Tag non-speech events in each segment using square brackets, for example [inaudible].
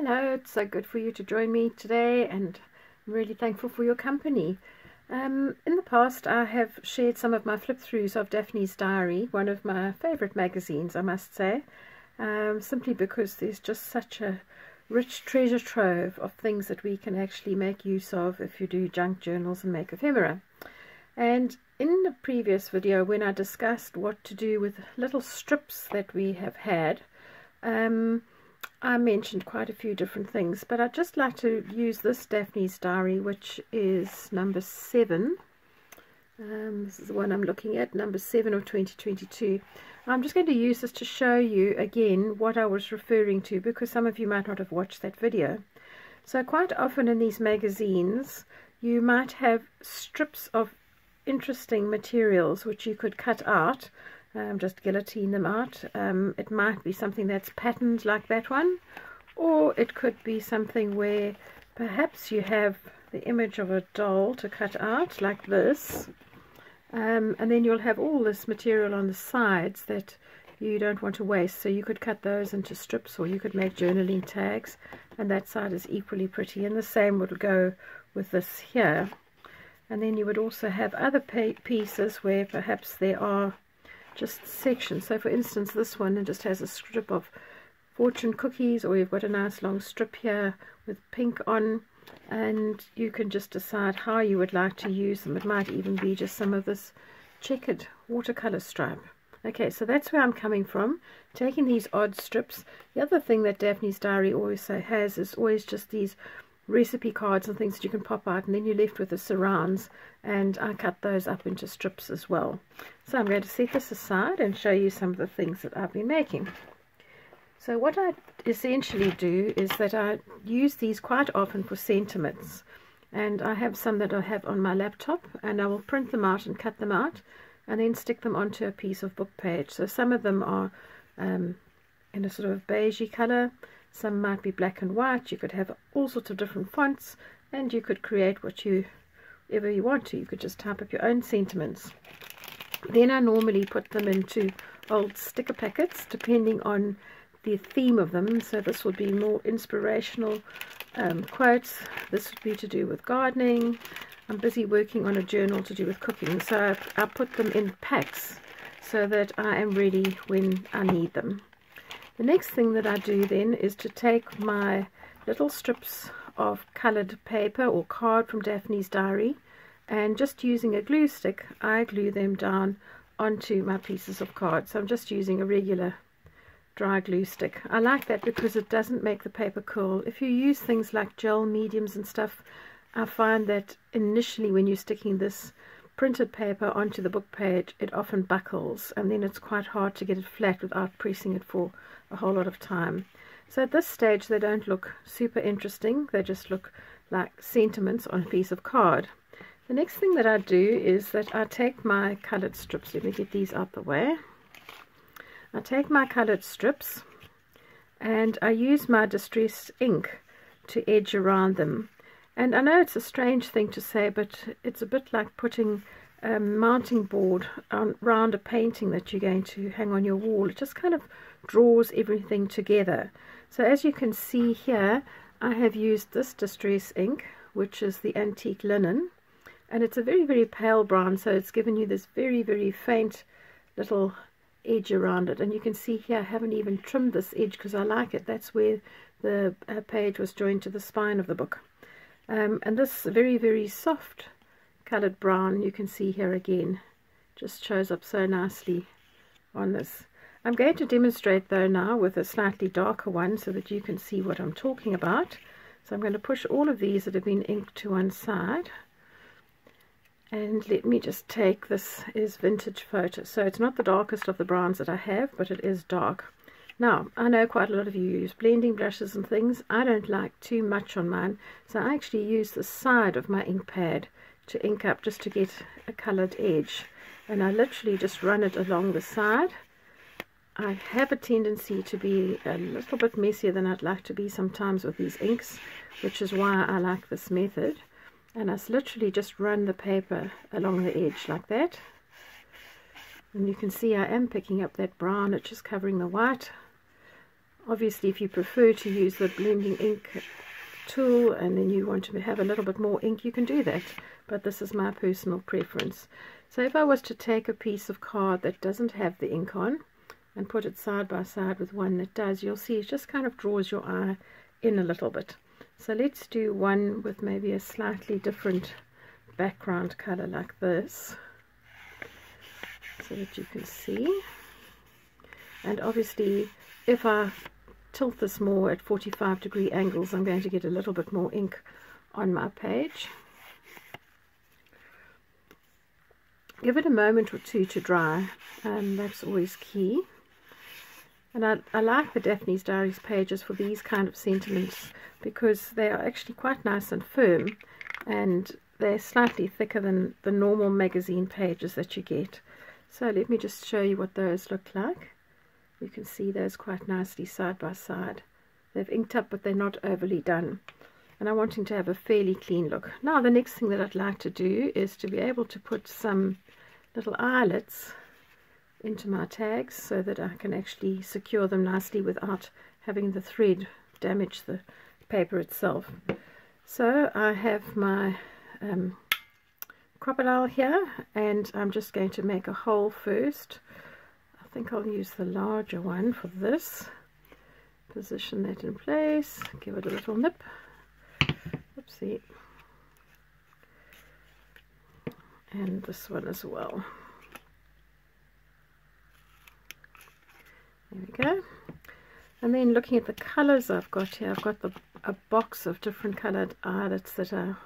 Hello, it's so good for you to join me today and I'm really thankful for your company. Um, in the past I have shared some of my flip-throughs of Daphne's Diary, one of my favourite magazines I must say, um, simply because there's just such a rich treasure trove of things that we can actually make use of if you do junk journals and make ephemera. And in the previous video when I discussed what to do with little strips that we have had, um, I mentioned quite a few different things, but I'd just like to use this Daphne's Diary, which is number 7. Um, this is the one I'm looking at, number 7 of 2022. I'm just going to use this to show you again what I was referring to, because some of you might not have watched that video. So quite often in these magazines, you might have strips of interesting materials which you could cut out um, just guillotine them out. Um, it might be something that's patterned like that one, or it could be something where perhaps you have the image of a doll to cut out like this, um, and then you'll have all this material on the sides that you don't want to waste, so you could cut those into strips or you could make journaling tags, and that side is equally pretty, and the same would go with this here. And then you would also have other pieces where perhaps there are just sections. So for instance, this one just has a strip of fortune cookies, or you've got a nice long strip here with pink on, and you can just decide how you would like to use them. It might even be just some of this checkered watercolor stripe. Okay, so that's where I'm coming from, taking these odd strips. The other thing that Daphne's Diary always has is always just these recipe cards and things that you can pop out and then you're left with the surrounds and I cut those up into strips as well. So I'm going to set this aside and show you some of the things that I've been making. So what I essentially do is that I use these quite often for sentiments and I have some that I have on my laptop and I will print them out and cut them out and then stick them onto a piece of book page. So some of them are um, in a sort of beigey color, some might be black and white. You could have all sorts of different fonts and you could create what you ever you want to. You could just type up your own sentiments. Then I normally put them into old sticker packets depending on the theme of them. So this would be more inspirational um, quotes. This would be to do with gardening. I'm busy working on a journal to do with cooking. So I, I put them in packs so that I am ready when I need them. The next thing that I do then is to take my little strips of coloured paper or card from Daphne's Diary and just using a glue stick I glue them down onto my pieces of card. So I'm just using a regular dry glue stick. I like that because it doesn't make the paper curl. If you use things like gel mediums and stuff, I find that initially when you're sticking this printed paper onto the book page, it often buckles and then it's quite hard to get it flat without pressing it for a whole lot of time. So at this stage they don't look super interesting, they just look like sentiments on a piece of card. The next thing that I do is that I take my coloured strips, let me get these out the way. I take my coloured strips and I use my distress ink to edge around them. And I know it's a strange thing to say, but it's a bit like putting a mounting board around a painting that you're going to hang on your wall. It just kind of draws everything together. So as you can see here, I have used this Distress ink, which is the Antique Linen. And it's a very, very pale brown, so it's given you this very, very faint little edge around it. And you can see here, I haven't even trimmed this edge because I like it. That's where the page was joined to the spine of the book. Um, and this very, very soft colored brown you can see here again just shows up so nicely on this. I'm going to demonstrate though now with a slightly darker one so that you can see what I'm talking about. So I'm going to push all of these that have been inked to one side. And let me just take this is vintage photo. So it's not the darkest of the browns that I have but it is dark now I know quite a lot of you use blending brushes and things. I don't like too much on mine so I actually use the side of my ink pad to ink up just to get a coloured edge. And I literally just run it along the side. I have a tendency to be a little bit messier than I'd like to be sometimes with these inks which is why I like this method. And I literally just run the paper along the edge like that. And you can see I am picking up that brown it's just covering the white Obviously, if you prefer to use the blending ink tool and then you want to have a little bit more ink, you can do that. But this is my personal preference. So if I was to take a piece of card that doesn't have the ink on and put it side by side with one that does, you'll see it just kind of draws your eye in a little bit. So let's do one with maybe a slightly different background color like this so that you can see and obviously if I tilt this more at 45 degree angles I'm going to get a little bit more ink on my page give it a moment or two to dry um, that's always key and I, I like the Daphne's Diaries pages for these kind of sentiments because they are actually quite nice and firm and they're slightly thicker than the normal magazine pages that you get. So let me just show you what those look like. You can see those quite nicely side by side. They've inked up but they're not overly done. And I'm wanting to have a fairly clean look. Now the next thing that I'd like to do is to be able to put some little eyelets into my tags so that I can actually secure them nicely without having the thread damage the paper itself. So I have my um, Crop-A-Dile here and I'm just going to make a hole first. I think I'll use the larger one for this. Position that in place, give it a little nip. Oopsie. And this one as well. There we go. And then looking at the colours I've got here, I've got the, a box of different coloured eyelets that are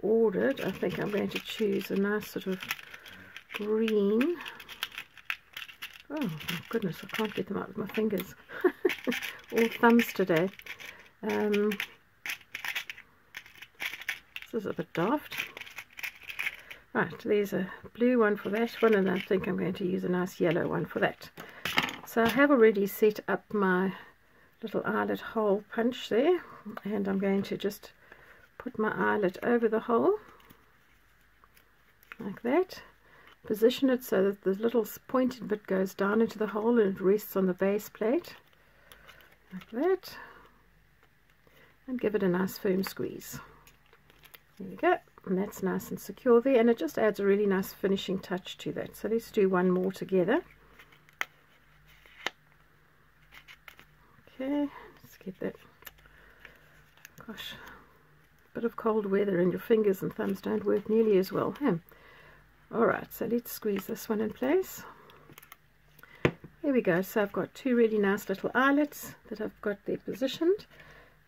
ordered. I think I'm going to choose a nice sort of green. Oh my goodness, I can't get them out with my fingers. [laughs] All thumbs today. Um, this is a bit daft. Right, there's a blue one for that one, and I think I'm going to use a nice yellow one for that. So I have already set up my little eyelet hole punch there and I'm going to just put my eyelet over the hole like that position it so that the little pointed bit goes down into the hole and it rests on the base plate like that and give it a nice firm squeeze there we go and that's nice and secure there and it just adds a really nice finishing touch to that so let's do one more together Okay, let's get that. Gosh, bit of cold weather and your fingers and thumbs don't work nearly as well. Huh? Alright, so let's squeeze this one in place. Here we go. So I've got two really nice little eyelets that I've got there positioned.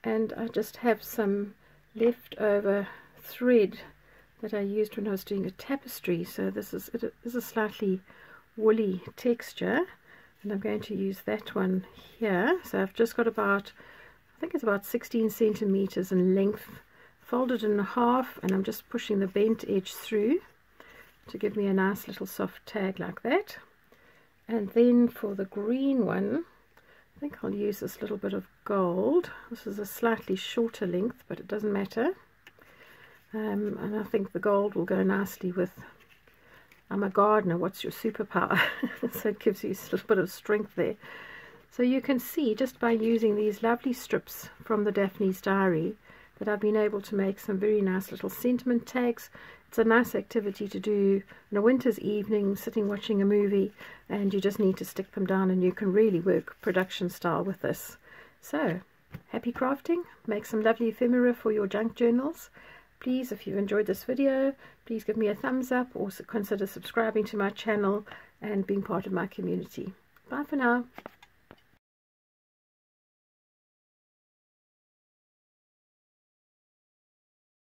And I just have some leftover thread that I used when I was doing a tapestry. So this is, it is a slightly woolly texture and I'm going to use that one here so I've just got about I think it's about 16 centimeters in length folded in half and I'm just pushing the bent edge through to give me a nice little soft tag like that and then for the green one I think I'll use this little bit of gold this is a slightly shorter length but it doesn't matter um, and I think the gold will go nicely with I'm a gardener, what's your superpower? [laughs] so it gives you a little bit of strength there. So you can see just by using these lovely strips from the Daphne's Diary that I've been able to make some very nice little sentiment tags. It's a nice activity to do in a winter's evening, sitting watching a movie, and you just need to stick them down and you can really work production style with this. So, happy crafting, make some lovely ephemera for your junk journals. Please, if you've enjoyed this video, please give me a thumbs up or consider subscribing to my channel and being part of my community. Bye for now.